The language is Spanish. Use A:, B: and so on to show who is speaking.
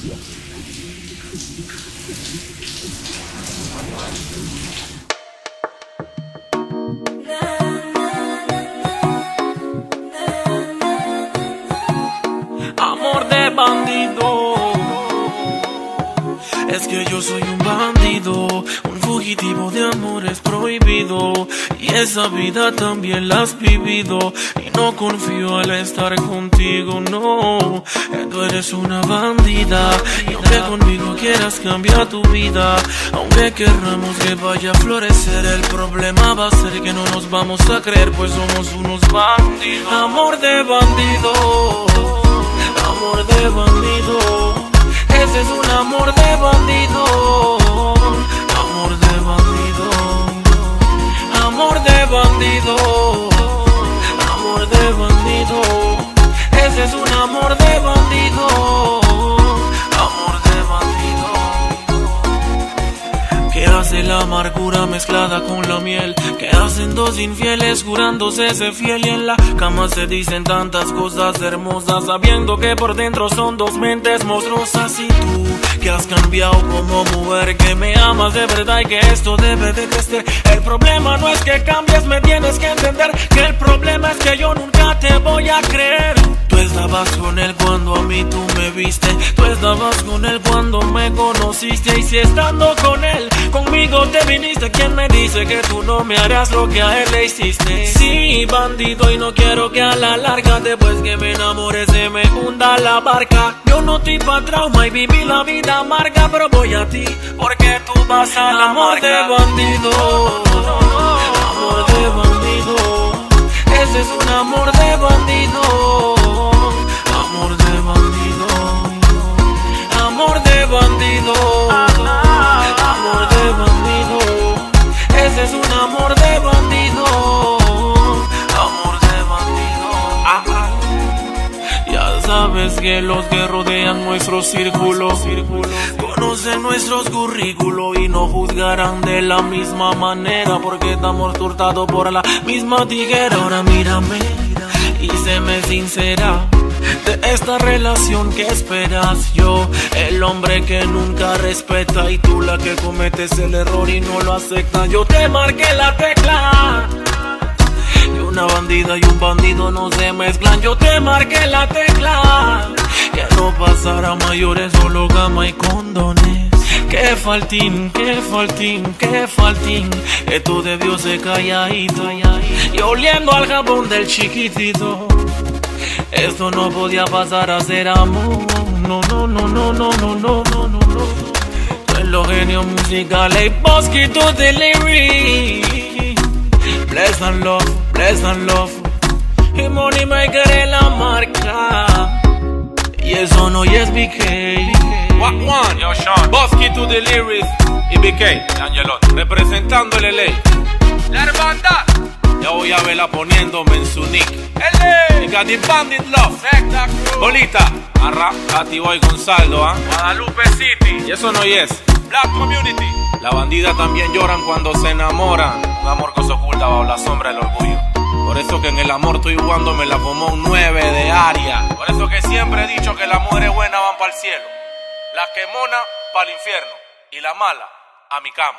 A: Yeah. Es que yo soy un bandido, un fugitivo de amores prohibido. Y esa vida también la has vivido. Y no confío al estar contigo, no. Tú eres una bandida. Y aunque conmigo quieras cambiar tu vida, aunque querramos que vaya a florecer, el problema va a ser que no nos vamos a creer, pues somos unos bandidos. Amor de bandido ¿Qué hace la amargura mezclada con la miel? ¿Qué hacen dos infieles jurándose ese fiel y en la cama se dicen tantas cosas hermosas sabiendo que por dentro son dos mentes monstruosas y tú que has cambiado como mujer que me amas de verdad y que esto debe de crecer el problema no es que cambies me tienes que entender que el problema es que yo nunca te voy a creer Tú estabas con él cuando a mí tú me viste. Tú estabas con él cuando me conociste. Y si estando con él, viniste. ¿Quién me dice que tú no me harás lo que a él le hiciste? Sí, bandido, y no quiero que a la larga, después que me enamore, se me hunda la barca. Yo no estoy pa' trauma y viví la vida amarga, pero voy a ti, porque tú vas al amor de bandido. Amor de bandido. Ese es un amor de bandido. Sabes que los que rodean nuestro círculo conocen nuestros currículos y no juzgarán de la misma manera porque estamos tortados por la misma tiguera. Ahora mírame y séme sincera. De esta relación que esperas yo, el hombre que nunca respeta y tú la que cometes el error y no lo acepta. Yo te marqué la tecla. Una bandida y un bandido no se mezclan. Yo te marqué la tecla. Que no pasará mayores, solo gama y condones. Que faltín, que faltín, que faltín. Esto debió ser calladito. Y oliendo al jabón del chiquitito. Esto no podía pasar a ser amor. No, no, no, no, no, no, no, no, no. Soy los genios musicales y Bosky to delivery. Bless and love, bless and love. Y Money Maker es la marca. Y eso no es BK.
B: What one?
C: Yo, Sean,
B: Bosky to the lyrics y BK
C: Angelot.
B: representando el LA.
C: La hermandad.
B: Ya voy a verla poniéndome en su nick.
C: L.
B: Y got bandit love.
C: Secta.
B: Bolita, Arra, Katy Boy Gonzalo, ¿ah?
C: Guadalupe City.
B: Y eso no es.
C: Black Community.
B: La bandida también lloran cuando se enamoran. Un amor que se oculta bajo la sombra del orgullo. Eso que en el amor estoy jugando me la como un 9 de área. Por eso que siempre he dicho que las mujeres buenas van para el cielo. Las que mona para el infierno. Y la mala a mi cama.